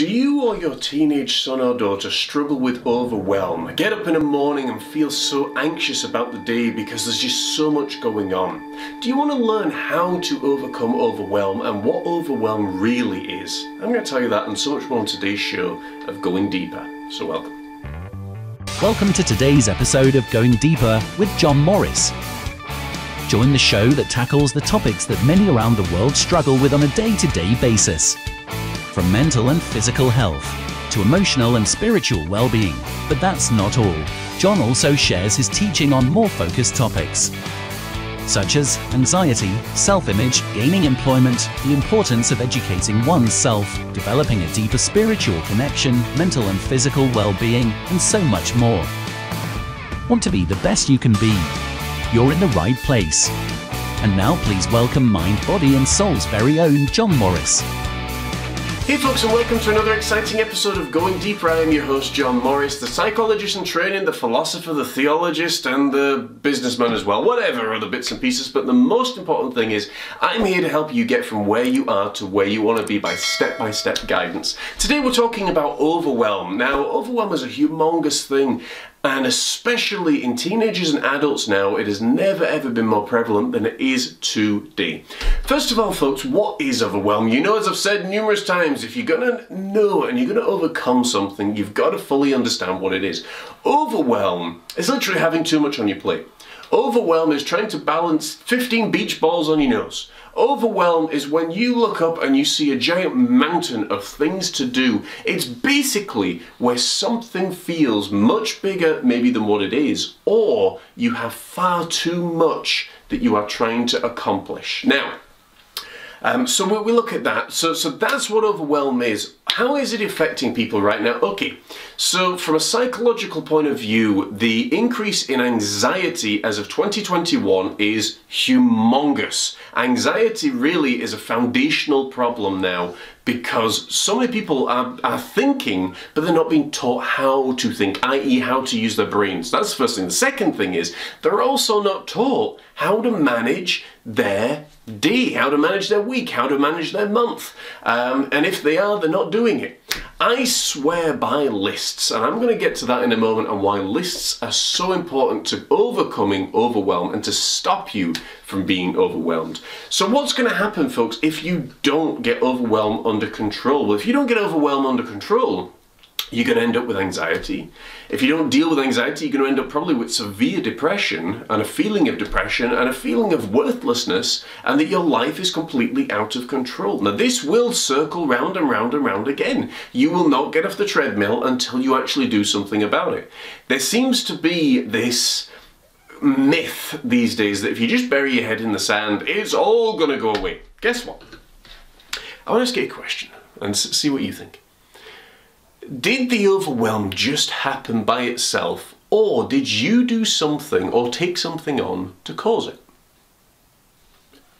Do you or your teenage son or daughter struggle with overwhelm? Get up in the morning and feel so anxious about the day because there's just so much going on. Do you want to learn how to overcome overwhelm and what overwhelm really is? I'm going to tell you that and so much more on today's show of Going Deeper. So welcome. Welcome to today's episode of Going Deeper with John Morris. Join the show that tackles the topics that many around the world struggle with on a day to day basis from mental and physical health to emotional and spiritual well-being. But that's not all. John also shares his teaching on more focused topics, such as anxiety, self-image, gaining employment, the importance of educating oneself, developing a deeper spiritual connection, mental and physical well-being, and so much more. Want to be the best you can be? You're in the right place. And now please welcome Mind, Body and Soul's very own John Morris. Hey folks and welcome to another exciting episode of Going Deeper. I am your host John Morris, the psychologist in training, the philosopher, the theologist and the businessman as well, whatever other bits and pieces, but the most important thing is I'm here to help you get from where you are to where you want to be by step-by-step -step guidance. Today we're talking about overwhelm. Now overwhelm is a humongous thing and especially in teenagers and adults now, it has never ever been more prevalent than it is today. First of all, folks, what is overwhelm? You know, as I've said numerous times, if you're gonna know and you're gonna overcome something, you've got to fully understand what it is. Overwhelm is literally having too much on your plate. Overwhelm is trying to balance 15 beach balls on your nose. Overwhelm is when you look up and you see a giant mountain of things to do. It's basically where something feels much bigger maybe than what it is, or you have far too much that you are trying to accomplish. Now, um, so we, we look at that. So, so that's what overwhelm is. How is it affecting people right now? Okay, so from a psychological point of view, the increase in anxiety as of 2021 is humongous. Anxiety really is a foundational problem now because so many people are, are thinking, but they're not being taught how to think, i.e. how to use their brains. That's the first thing. The second thing is they're also not taught how to manage their day, how to manage their week, how to manage their month. Um, and if they are, they're not doing it. I swear by lists, and I'm going to get to that in a moment and why lists are so important to overcoming overwhelm and to stop you from being overwhelmed. So what's going to happen, folks, if you don't get overwhelmed under control? Well, if you don't get overwhelmed under control, you're going to end up with anxiety. If you don't deal with anxiety, you're going to end up probably with severe depression and a feeling of depression and a feeling of worthlessness and that your life is completely out of control. Now, this will circle round and round and round again. You will not get off the treadmill until you actually do something about it. There seems to be this myth these days that if you just bury your head in the sand, it's all going to go away. Guess what? I want to ask you a question and see what you think. Did the overwhelm just happen by itself, or did you do something or take something on to cause it?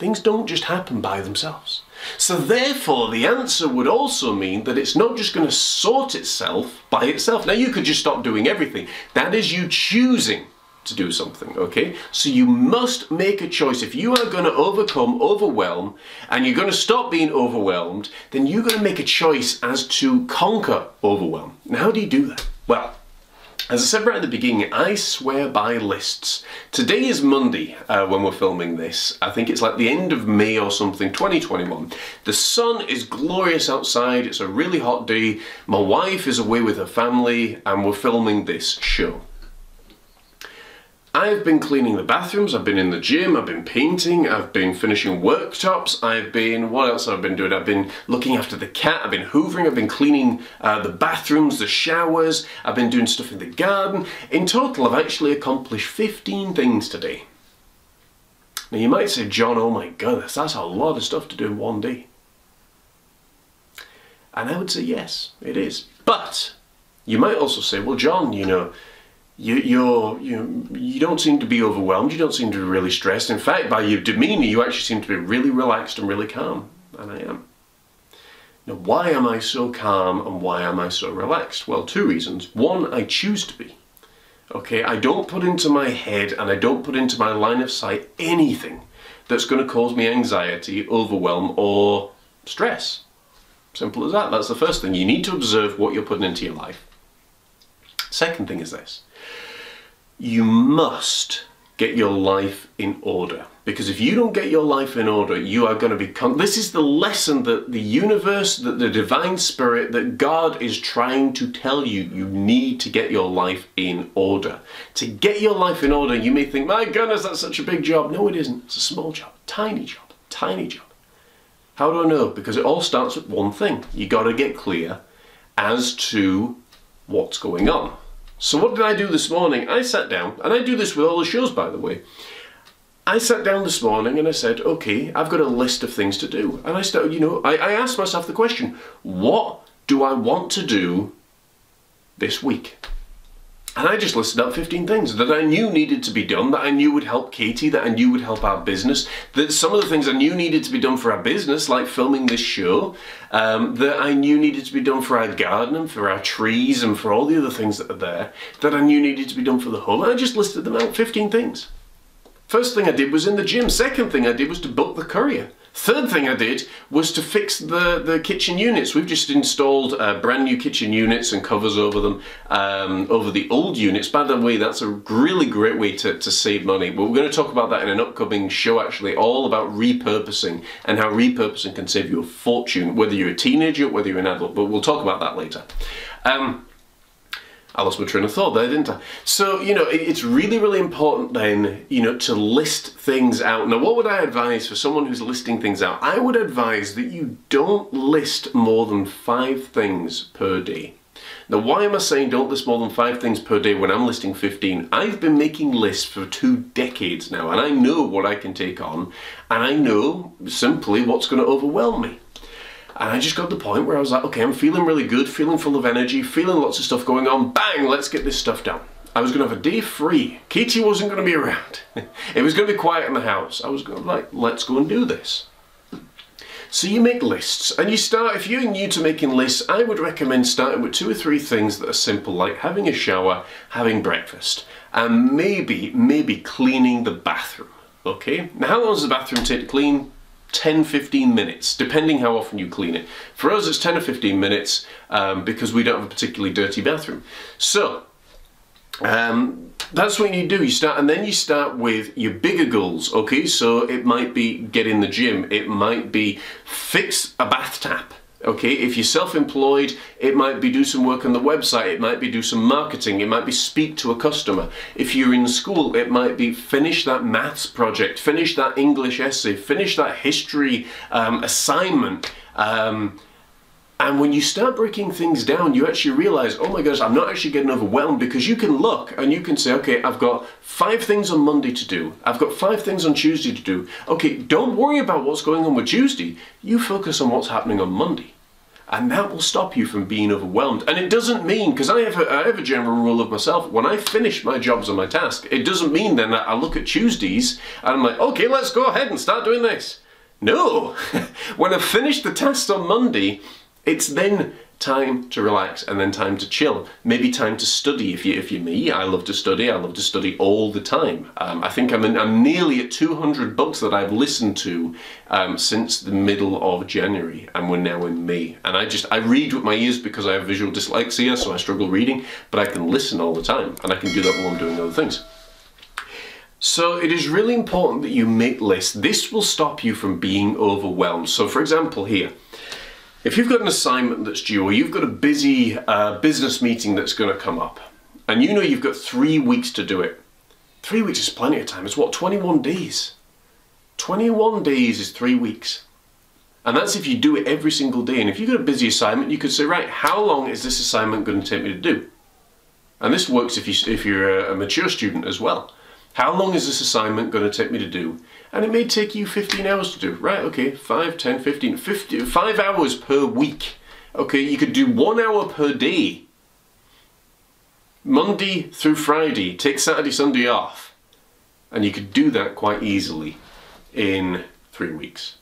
Things don't just happen by themselves. So therefore, the answer would also mean that it's not just going to sort itself by itself. Now, you could just stop doing everything. That is you choosing to do something, okay? So you must make a choice. If you are going to overcome overwhelm and you're going to stop being overwhelmed, then you're going to make a choice as to conquer overwhelm. Now, how do you do that? Well, as I said right at the beginning, I swear by lists. Today is Monday uh, when we're filming this. I think it's like the end of May or something, 2021. The sun is glorious outside, it's a really hot day. My wife is away with her family and we're filming this show. I've been cleaning the bathrooms, I've been in the gym, I've been painting, I've been finishing worktops, I've been, what else have I been doing? I've been looking after the cat, I've been hoovering, I've been cleaning uh, the bathrooms, the showers, I've been doing stuff in the garden. In total, I've actually accomplished 15 things today. Now you might say, John, oh my goodness, that's a lot of stuff to do in one day. And I would say, yes, it is. But you might also say, well, John, you know, you, you're, you, you don't seem to be overwhelmed, you don't seem to be really stressed. In fact, by your demeanour, you actually seem to be really relaxed and really calm. And I am. Now, why am I so calm and why am I so relaxed? Well, two reasons. One, I choose to be. Okay, I don't put into my head and I don't put into my line of sight anything that's going to cause me anxiety, overwhelm, or stress. Simple as that. That's the first thing. You need to observe what you're putting into your life. Second thing is this you must get your life in order. Because if you don't get your life in order, you are going to become. This is the lesson that the universe, that the divine spirit, that God is trying to tell you. You need to get your life in order. To get your life in order, you may think, my goodness, that's such a big job. No, it isn't. It's a small job, tiny job, tiny job. How do I know? Because it all starts with one thing. You got to get clear as to what's going on. So what did I do this morning? I sat down, and I do this with all the shows, by the way. I sat down this morning and I said, okay, I've got a list of things to do. And I started, you know, I, I asked myself the question, what do I want to do this week? And I just listed out 15 things that I knew needed to be done, that I knew would help Katie, that I knew would help our business, that some of the things I knew needed to be done for our business, like filming this show, um, that I knew needed to be done for our garden and for our trees and for all the other things that are there, that I knew needed to be done for the home. And I just listed them out 15 things. First thing I did was in the gym. Second thing I did was to book the courier. Third thing I did was to fix the, the kitchen units. We've just installed uh, brand new kitchen units and covers over them, um, over the old units. By the way, that's a really great way to, to save money. But we're going to talk about that in an upcoming show actually, all about repurposing and how repurposing can save you a fortune, whether you're a teenager, or whether you're an adult. But we'll talk about that later. Um, I lost my train of thought there, didn't I? So, you know, it's really, really important then, you know, to list things out. Now, what would I advise for someone who's listing things out? I would advise that you don't list more than five things per day. Now, why am I saying don't list more than five things per day when I'm listing 15? I've been making lists for two decades now, and I know what I can take on, and I know simply what's going to overwhelm me. And I just got to the point where I was like, okay, I'm feeling really good, feeling full of energy, feeling lots of stuff going on. Bang, let's get this stuff done. I was going to have a day free. Katie wasn't going to be around. it was going to be quiet in the house. I was going to like, let's go and do this. So you make lists and you start, if you're new to making lists, I would recommend starting with two or three things that are simple, like having a shower, having breakfast, and maybe, maybe cleaning the bathroom. Okay? Now how long does the bathroom take to clean? 10 15 minutes depending how often you clean it. For us it's 10 or 15 minutes um, because we don't have a particularly dirty bathroom. So um, that's what you do. You start and then you start with your bigger goals okay? So it might be get in the gym. It might be fix a bath tap Okay, if you're self-employed, it might be do some work on the website, it might be do some marketing, it might be speak to a customer. If you're in school, it might be finish that maths project, finish that English essay, finish that history um, assignment. Um, and when you start breaking things down, you actually realize, oh my gosh, I'm not actually getting overwhelmed because you can look and you can say, okay, I've got five things on Monday to do. I've got five things on Tuesday to do. Okay, don't worry about what's going on with Tuesday. You focus on what's happening on Monday. And that will stop you from being overwhelmed. And it doesn't mean, because I, have have a general rule of myself, when I finish my jobs and my task, it doesn't mean then that I look at Tuesdays and I'm like, okay, let's go ahead and start doing this. No, when I've finished the tasks on Monday, it's then time to relax and then time to chill. Maybe time to study. If you if you're me, I love to study. I love to study all the time. Um, I think I'm in, I'm nearly at 200 books that I've listened to um, since the middle of January, and we're now in May. And I just I read with my ears because I have visual dyslexia, so I struggle reading. But I can listen all the time, and I can do that while I'm doing other things. So it is really important that you make lists. This will stop you from being overwhelmed. So for example here, if you've got an assignment that's due or you've got a busy uh, business meeting that's going to come up and you know you've got three weeks to do it, three weeks is plenty of time. It's what, 21 days? 21 days is three weeks. And that's if you do it every single day. And if you've got a busy assignment, you could say, right, how long is this assignment going to take me to do? And this works if, you, if you're a mature student as well. How long is this assignment going to take me to do? And it may take you 15 hours to do. Right, okay, 5, 10, 15, 50, 5 hours per week. Okay, you could do 1 hour per day. Monday through Friday, take Saturday, Sunday off. And you could do that quite easily in 3 weeks.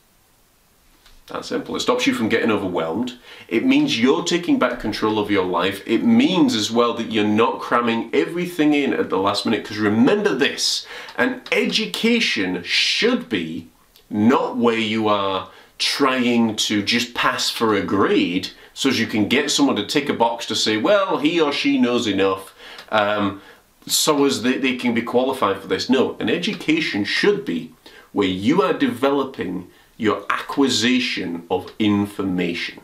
That simple. It stops you from getting overwhelmed. It means you're taking back control of your life. It means as well that you're not cramming everything in at the last minute. Because remember this an education should be not where you are trying to just pass for a grade so as you can get someone to tick a box to say, well, he or she knows enough. Um, so as they, they can be qualified for this. No, an education should be where you are developing your acquisition of information.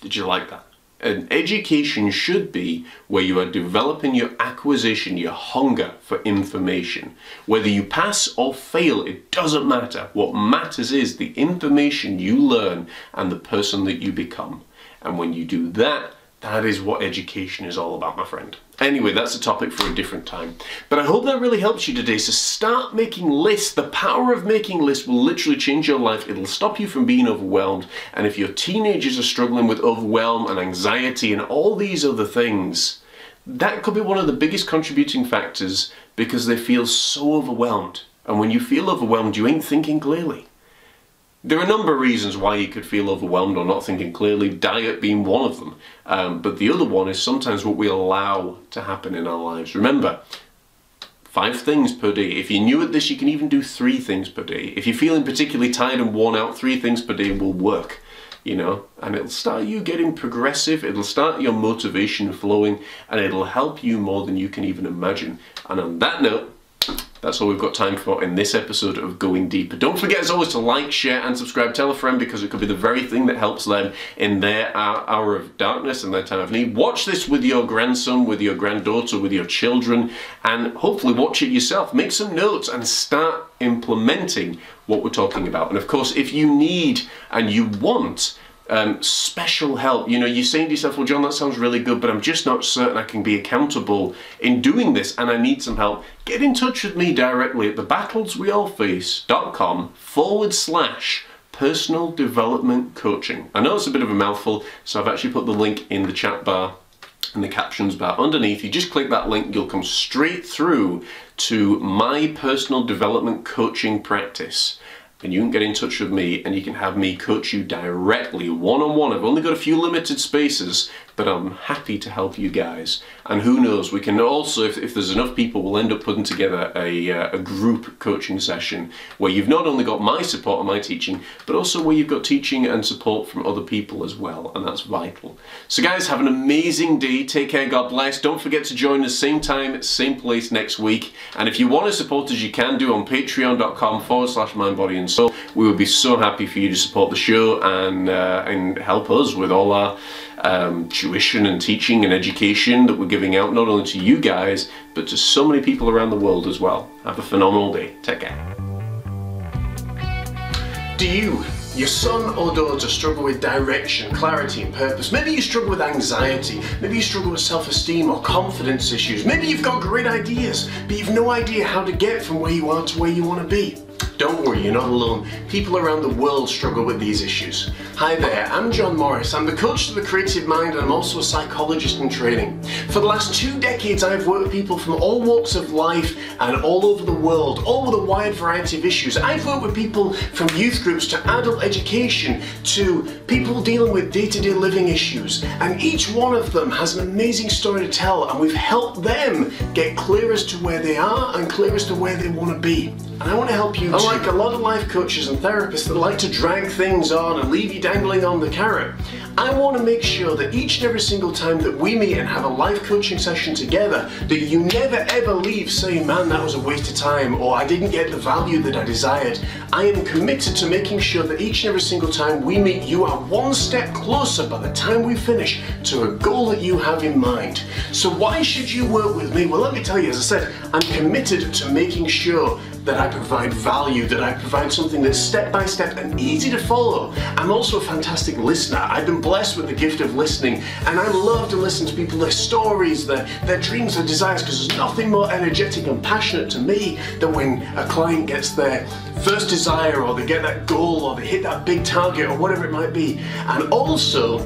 Did you like that? An education should be where you are developing your acquisition, your hunger for information. Whether you pass or fail, it doesn't matter. What matters is the information you learn and the person that you become. And when you do that, that is what education is all about, my friend. Anyway, that's a topic for a different time. But I hope that really helps you today. So start making lists. The power of making lists will literally change your life. It'll stop you from being overwhelmed. And if your teenagers are struggling with overwhelm and anxiety and all these other things, that could be one of the biggest contributing factors because they feel so overwhelmed. And when you feel overwhelmed, you ain't thinking clearly. There are a number of reasons why you could feel overwhelmed or not thinking clearly, diet being one of them. Um, but the other one is sometimes what we allow to happen in our lives. Remember, five things per day. If you're new at this, you can even do three things per day. If you're feeling particularly tired and worn out, three things per day will work. You know, and it'll start you getting progressive, it'll start your motivation flowing, and it'll help you more than you can even imagine. And on that note, that's all we've got time for in this episode of Going Deeper. Don't forget as always to like, share and subscribe. Tell a friend because it could be the very thing that helps them in their hour of darkness and their time of need. Watch this with your grandson, with your granddaughter, with your children and hopefully watch it yourself. Make some notes and start implementing what we're talking about. And of course, if you need and you want um, special help. You know, you're saying to yourself, well, John, that sounds really good, but I'm just not certain I can be accountable in doing this and I need some help. Get in touch with me directly at thebattlesweallface.com forward slash personal development coaching. I know it's a bit of a mouthful, so I've actually put the link in the chat bar and the captions bar underneath. You just click that link, you'll come straight through to my personal development coaching practice and you can get in touch with me and you can have me coach you directly one-on-one. I've only got a few limited spaces but I'm happy to help you guys. And who knows, we can also, if, if there's enough people, we'll end up putting together a, uh, a group coaching session where you've not only got my support and my teaching, but also where you've got teaching and support from other people as well, and that's vital. So guys, have an amazing day, take care, God bless. Don't forget to join us same time, same place next week. And if you want to support us, you can do on patreon.com forward slash mind, body and soul. We would be so happy for you to support the show and, uh, and help us with all our um, tuition and teaching and education that we're giving out not only to you guys but to so many people around the world as well. Have a phenomenal day. Take care. Do you, your son or daughter, struggle with direction, clarity, and purpose? Maybe you struggle with anxiety. Maybe you struggle with self esteem or confidence issues. Maybe you've got great ideas, but you've no idea how to get from where you are to where you want to be. Don't worry, you're not alone. People around the world struggle with these issues. Hi there, I'm John Morris. I'm the coach to the creative mind and I'm also a psychologist in training. For the last two decades, I've worked with people from all walks of life and all over the world, all with a wide variety of issues. I've worked with people from youth groups to adult education to people dealing with day-to-day -day living issues. And each one of them has an amazing story to tell and we've helped them get clear as to where they are and clear as to where they want to be. And I want to help you oh, Unlike a lot of life coaches and therapists that like to drag things on and leave you dangling on the carrot, I want to make sure that each and every single time that we meet and have a life coaching session together, that you never ever leave saying, man, that was a waste of time, or I didn't get the value that I desired. I am committed to making sure that each and every single time we meet, you are one step closer by the time we finish to a goal that you have in mind. So why should you work with me? Well, let me tell you, as I said, I'm committed to making sure that I provide value, that I provide something that's step by step and easy to follow. I'm also a fantastic listener. I've been blessed with the gift of listening and I love to listen to people, their stories, their, their dreams, their desires, because there's nothing more energetic and passionate to me than when a client gets their first desire or they get that goal or they hit that big target or whatever it might be. And also,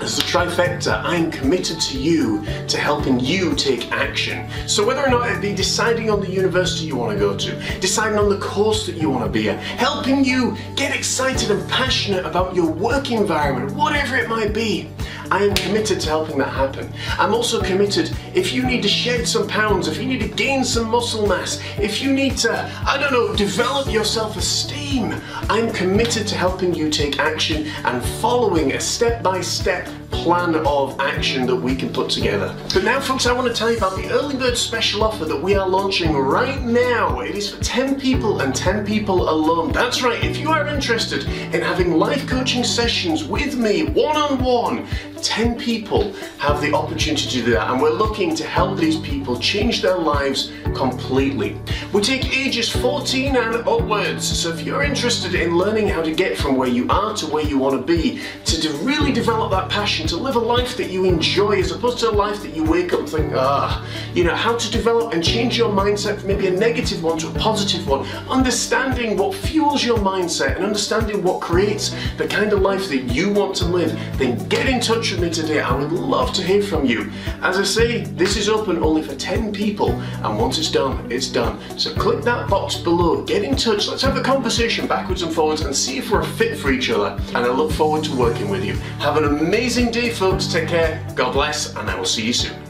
as a trifecta, I'm committed to you to helping you take action. So whether or not it be deciding on the university you want to go to, deciding on the course that you want to be at, helping you get excited and passionate about your work environment, whatever it might be, I am committed to helping that happen. I'm also committed if you need to shed some pounds, if you need to gain some muscle mass, if you need to, I don't know, develop your self esteem, I'm committed to helping you take action and following a step by step plan of action that we can put together. But now folks, I want to tell you about the early bird special offer that we are launching right now. It is for 10 people and 10 people alone. That's right, if you are interested in having life coaching sessions with me one-on-one, 10 people have the opportunity to do that and we're looking to help these people change their lives completely. We take ages 14 and upwards, so if you're interested in learning how to get from where you are to where you want to be, to really develop that passion, to live a life that you enjoy as opposed to a life that you wake up and think, ah, you know, how to develop and change your mindset from maybe a negative one to a positive one, understanding what fuels your mindset and understanding what creates the kind of life that you want to live, then get in touch with me today. I would love to hear from you. As I say, this is open only for 10 people, and once it's done, it's done. So click that box below, get in touch, let's have a conversation backwards and forwards and see if we're a fit for each other. And I look forward to working with you. Have an amazing day, folks. Take care, God bless, and I will see you soon.